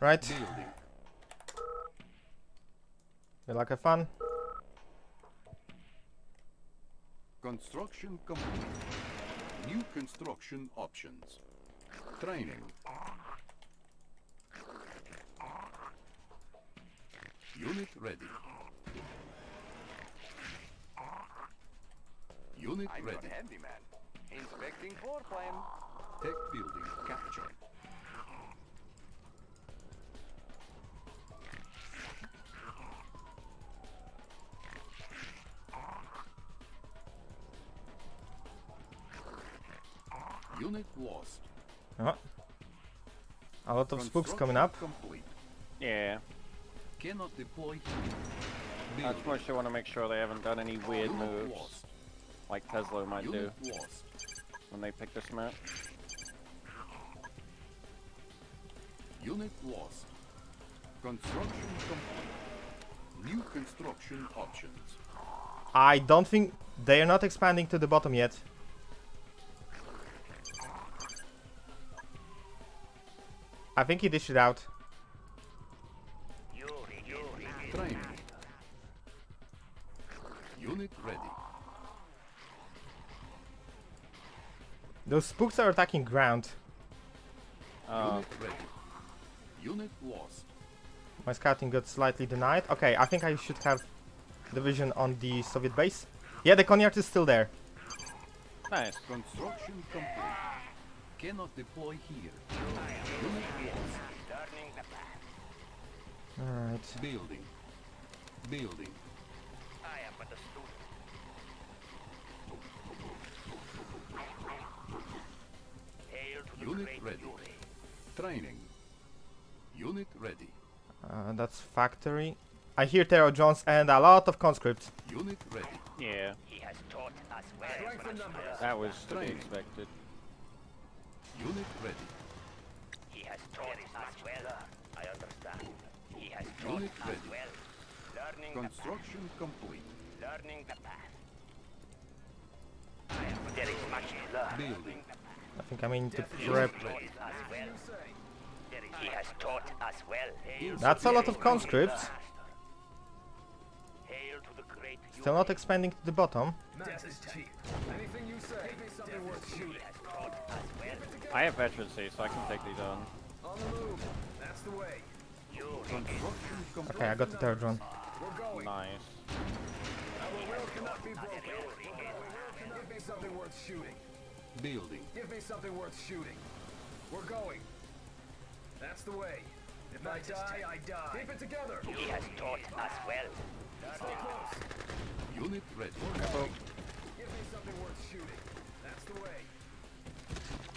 Right? Building. You like a fun? Construction complete. New construction options. Training. Unit ready. Unit I'm ready. handyman. Inspecting floor plan. Tech building captured. Unit lost. Oh. A lot of spooks coming up. Complete. Yeah. Cannot deploy here. I just mostly want to make sure they haven't done any weird Unit moves lost. like Tesla might do lost. when they pick this map. Unit lost. Construction complete. New construction options. I don't think they are not expanding to the bottom yet. I think he dished it out. Training. Unit ready. Those spooks are attacking ground. Uh, Unit ready. Unit lost. My scouting got slightly denied. Okay, I think I should have the vision on the Soviet base. Yeah, the Conyard is still there. nice. Construction complete. Cannot deploy here. Unit lost. Turning the path. Alright. Building. Building. I am but a student. Hail to the Unit ready. Training. Unit ready. Uh, that's factory. I hear Terror Drones and a lot of conscripts. Unit ready. Yeah, He has taught us well. That was to be expected. Unit ready. He has taught us well. I understand. He has taught Unit us ready. well. Learning the Construction complete. Learning the path. I there is much to learn. Building. I think I'm in to prep. Unit He has taught us well. That's a lot of conscripts. master. Hail to the great Still not expanding to the bottom. Anything you say. Give me something worth shooting. He has taught us well. I have veterancy, so I can take these on. On the move. That's the way. Construction complete. Okay, I got the third one. Nice. Our will cannot be broken. Give me something worth shooting. Building. Give me something worth shooting. We're going. That's the way. If I die, I die. Keep it together. He has taught us well. Stay close. Unit ready. Give me something worth shooting. That's the way.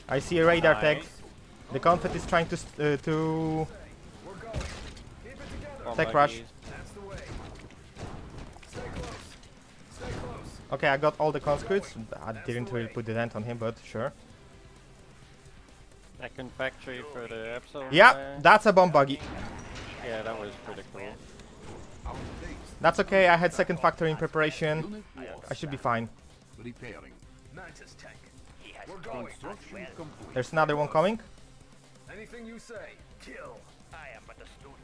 I see a radar tag. Nice. The conflict is trying to uh, to We're going. Keep it together. Tech rush. buggies. That's the way. Stay close. Okay, I got all the conscripts. I didn't really put the dent on him, but sure. Second factory for the Epsilon. Yeah, that's a bomb buggy. yeah, that was pretty cool. That's okay, I had second factory in preparation. I should be fine. Repairing. Mantis tank. He has We're taught going. us Construction well. complete. There's another one coming. Anything you say. Kill. I am but a student.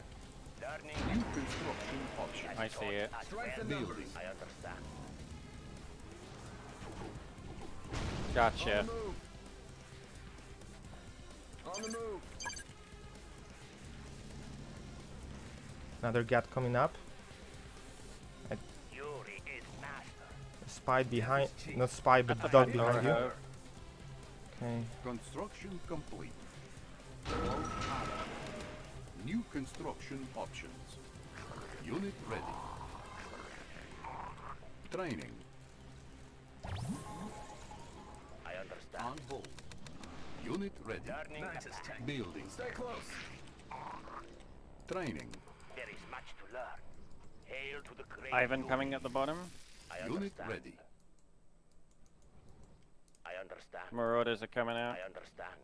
Learning New construction options. I see it. us On the move. On the move. Another gat coming up. Yuri is master. Spy behind. Not spy, but dog behind you. Okay. Construction complete. New construction options. Unit ready. Training. I understand. On hold. Unit ready. Learning the Mantis Building. Stay close. Training. There is much to learn. Hail to the great Ivan coming at the bottom. I Unit understand. ready. I understand. Marauders are coming out. I understand.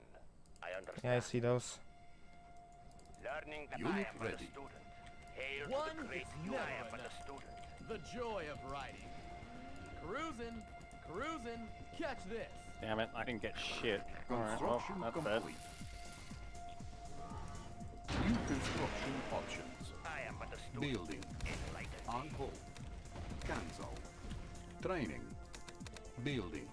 I understand. Yeah, I see those. Learning the Unit I am but a ready. student. Hail One to the great is Yuri. I never am but a student. The joy of riding. Cruising, cruising, catch this. Damn it, I didn't get shit. Alright, well, Construction that's bad. complete. New construction options. I am but a student. Building. On hold. Cancel. Training. Building.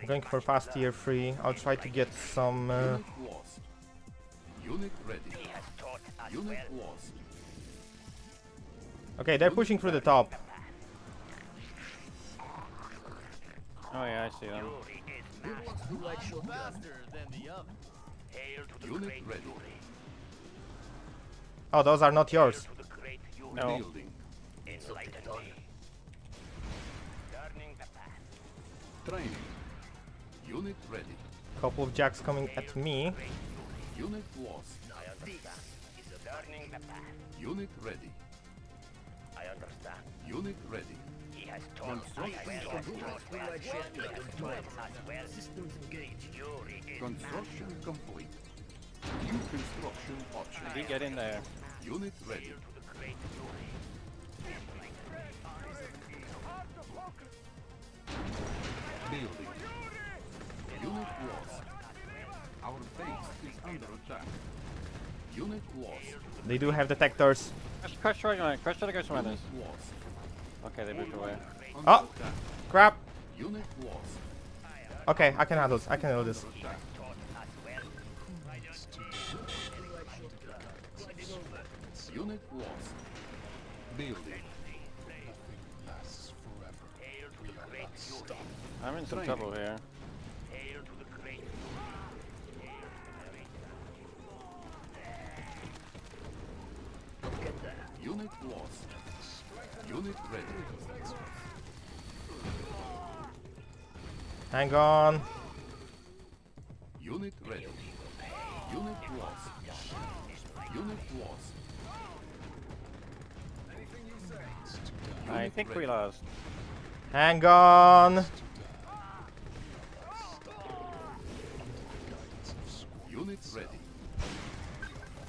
I'm going for fast tier 3. I'll try to get some... Uh, Unit lost. Unit ready. He has taught us Unit well. lost. okay, they're pushing through the top. Oh yeah, I see them. Yuri is master. faster than the oven. Hail to the Unit great ready. Yuri. Oh, those are not Hail yours. to the great Yuri. No. Building. Enlighten me. Turning the path. Training. Unit ready. Couple of jacks coming at me. Unit lost. I understand. Turning the path. Unit ready. I understand. Unit ready. He has taught us well. Construction complete. taught well. He has taught us well. Systems engaged. Yuri is Construction complete. New construction options. Did he get in there? Unit ready. To the great Yuri. Building. Unit lost. Our base is under attack. Unit lost. They do have detectors. Crush, crush Dragon, crush the Ghost Runners. Unit lost. Okay, they moved away. Oh. Crap. Unit lost. Okay, I can handle this. I can handle this. Under attack. Taught us well. Unit lost. Building. Hail to the great Yuri. I'm in some trouble here. Hail to the great Yuri. Unit lost. Unit ready. Hang on. Unit ready. Unit lost. Unit lost. I think we lost. Hang on. Unit ready.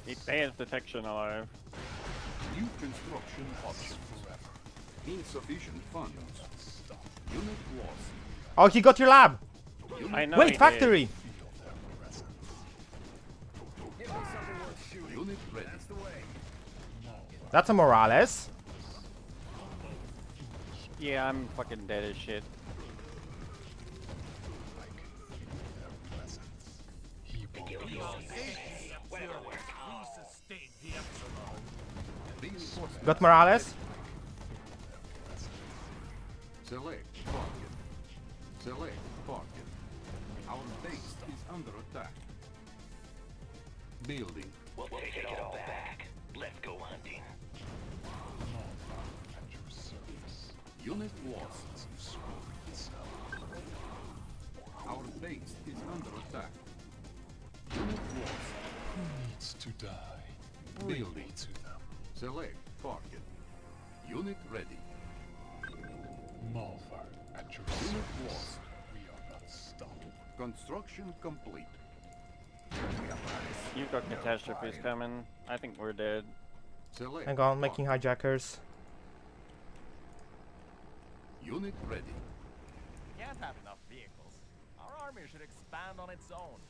He has detection alive. New construction options. Insufficient funds. Unit lost. Oh, he got your lab. I know Wait, did. factory. Give me something worth shooting. Unit ready. That's the way. That's a Morales. Yeah, I'm fucking dead as shit. Got Morales. Select target. Select target. Our base is under attack. Building. We'll take it all back. Let's go hunting. Unit lost. Our base is under attack. Unit lost. Needs to die. Building. To them. Select target. Unit ready. Malver at your Unit service. lost. We are not stopped. Construction complete. You've got catastrophes coming. I think we're dead. Select. Hang on, making hijackers. Unit ready. Can't have enough vehicles. Our army should expand on its own.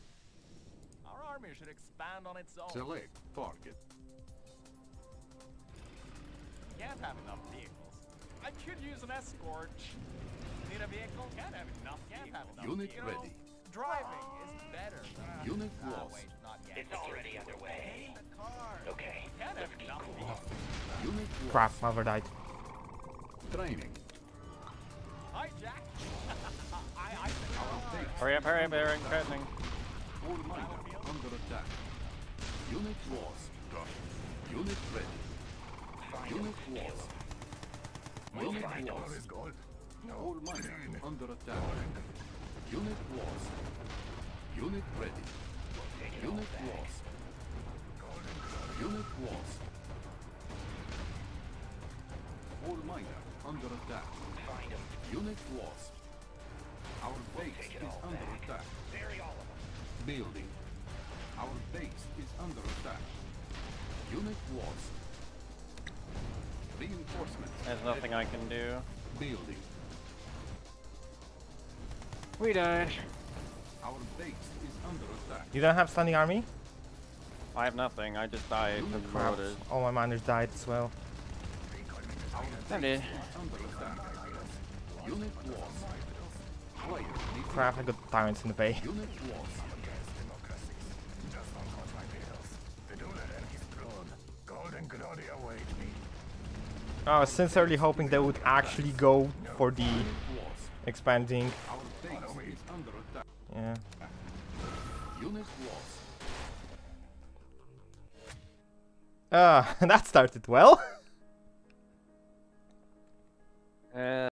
Our army should expand on its own. Select target. Can't have enough vehicles. I could use an escort. Need a vehicle? Can't have enough. Can't have enough. Unit vehicles. ready. Driving is better. than- Unit Ah, lost. wait, not yet. It's already underway. Okay. Can't have enough vehicles. Unit lost. Crap, Malver died. Training. Hi, Jack. I, I think Hurry up, hurry up, Aaron, crashing. All miner under attack. Unit lost. Unit ready. Unit lost. Unit lost. All miner under attack. Unit lost. Unit ready. Unit lost. Unit lost. All miner under attack. Unit lost. Our base is under attack. Building. Our base is under attack. Unit lost. Reinforcements. There's nothing I can do. Building. We died. Our base is under attack. You don't have standing army? I have nothing. I just died from the Crap. All my miners died as well. I did. Under attack. Unit lost. Player needs Crap, I got tyrants in the bay. unit lost. Golden glory await me. I was sincerely hoping they would actually go for the expanding. Yeah. Ah, uh, that started well. uh.